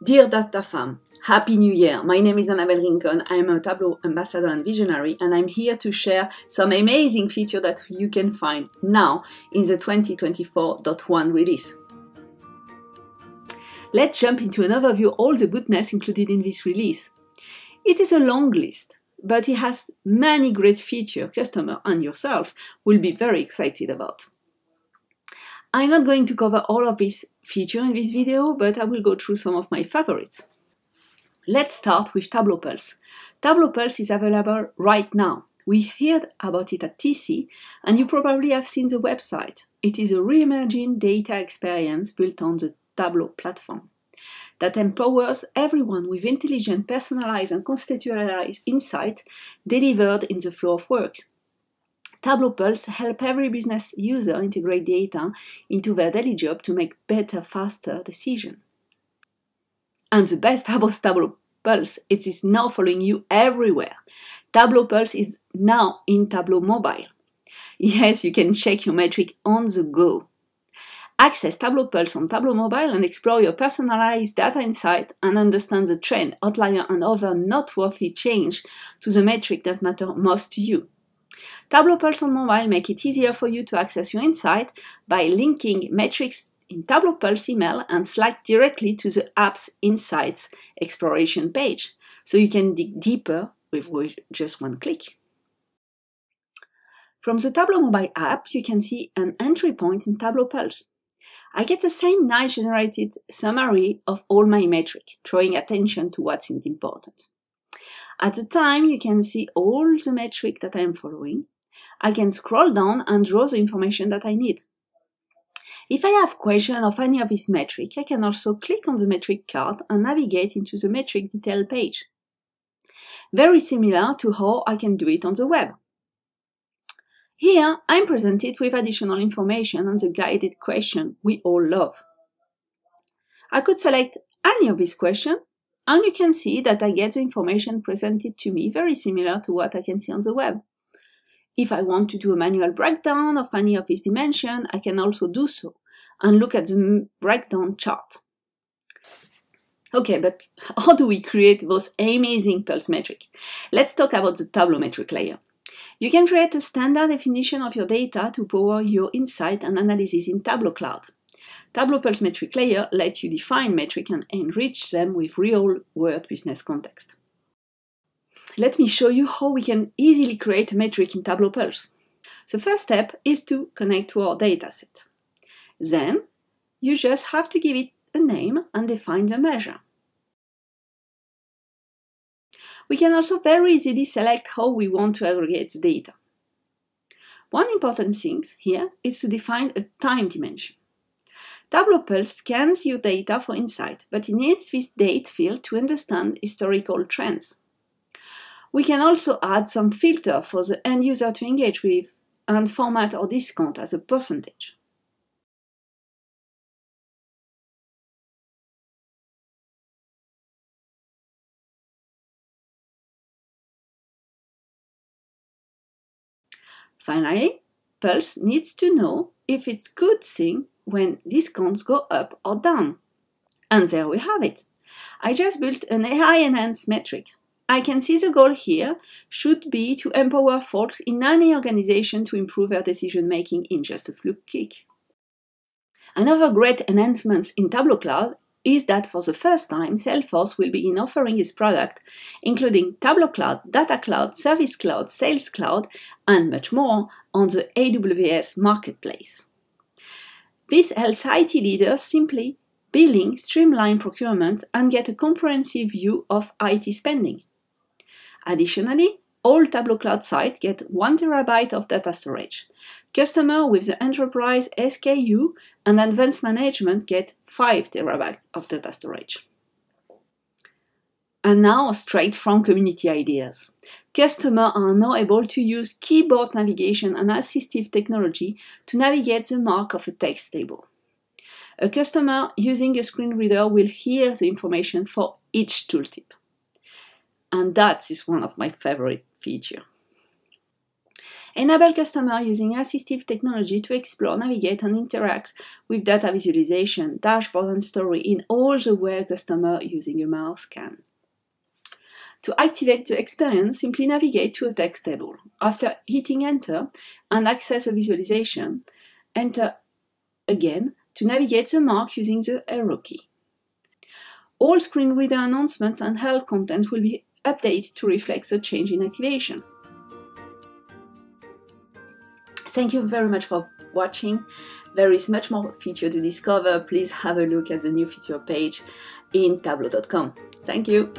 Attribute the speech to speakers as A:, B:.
A: Dear Data Fam, Happy New Year! My name is Annabelle Rincon. I'm a Tableau ambassador and visionary, and I'm here to share some amazing features that you can find now in the 2024.1 release. Let's jump into an overview of all the goodness included in this release. It is a long list, but it has many great features customer and yourself will be very excited about. I'm not going to cover all of these features in this video, but I will go through some of my favorites. Let's start with Tableau Pulse. Tableau Pulse is available right now. We heard about it at TC, and you probably have seen the website. It is a reimagined data experience built on the Tableau platform that empowers everyone with intelligent, personalized, and contextualized insight delivered in the flow of work. Tableau Pulse help every business user integrate data into their daily job to make better, faster decisions. And the best about Tableau Pulse, it is now following you everywhere. Tableau Pulse is now in Tableau Mobile. Yes, you can check your metric on the go. Access Tableau Pulse on Tableau Mobile and explore your personalized data insight and understand the trend, outlier, and other noteworthy change to the metric that matter most to you. Tableau Pulse on mobile make it easier for you to access your insight by linking metrics in Tableau Pulse email and Slack directly to the app's insights exploration page, so you can dig deeper with just one click. From the Tableau mobile app, you can see an entry point in Tableau Pulse. I get the same nice generated summary of all my metric, drawing attention to what's important. At the time, you can see all the metric that I am following. I can scroll down and draw the information that I need. If I have question of any of this metric, I can also click on the metric card and navigate into the metric detail page. Very similar to how I can do it on the web. Here, I'm presented with additional information on the guided question we all love. I could select any of these questions and you can see that I get the information presented to me very similar to what I can see on the web. If I want to do a manual breakdown of any of these dimensions, I can also do so and look at the breakdown chart. Okay, but how do we create those amazing pulse metric? Let's talk about the Tableau metric layer. You can create a standard definition of your data to power your insight and analysis in Tableau Cloud. Tableau Pulse Metric Layer lets you define metrics and enrich them with real-world business context. Let me show you how we can easily create a metric in Tableau Pulse. The first step is to connect to our dataset. Then, you just have to give it a name and define the measure. We can also very easily select how we want to aggregate the data. One important thing here is to define a time dimension. Tableau Pulse scans your data for insight, but it needs this date field to understand historical trends. We can also add some filter for the end user to engage with and format or discount as a percentage. Finally, Pulse needs to know if it's good thing when discounts go up or down. And there we have it. I just built an AI enhanced metric. I can see the goal here should be to empower folks in any organization to improve their decision making in just a few clicks. Another great enhancement in Tableau Cloud is that for the first time, Salesforce will begin offering its product, including Tableau Cloud, Data Cloud, Service Cloud, Sales Cloud, and much more on the AWS Marketplace. This helps IT leaders simply billing, streamline procurement, and get a comprehensive view of IT spending. Additionally, all Tableau Cloud sites get 1 terabyte of data storage. Customers with the Enterprise SKU and Advanced Management get 5 terabyte of data storage. And now, straight from community ideas. Customers are now able to use keyboard navigation and assistive technology to navigate the mark of a text table. A customer using a screen reader will hear the information for each tooltip. And that is one of my favorite features. Enable customer using assistive technology to explore, navigate, and interact with data visualization, dashboard, and story in all the way a customer using a mouse can. To activate the experience, simply navigate to a text table. After hitting enter and access a visualization, enter again to navigate the mark using the arrow key. All screen reader announcements and help content will be updated to reflect the change in activation. Thank you very much for watching. There is much more feature to discover. Please have a look at the new feature page in tableau.com. Thank you.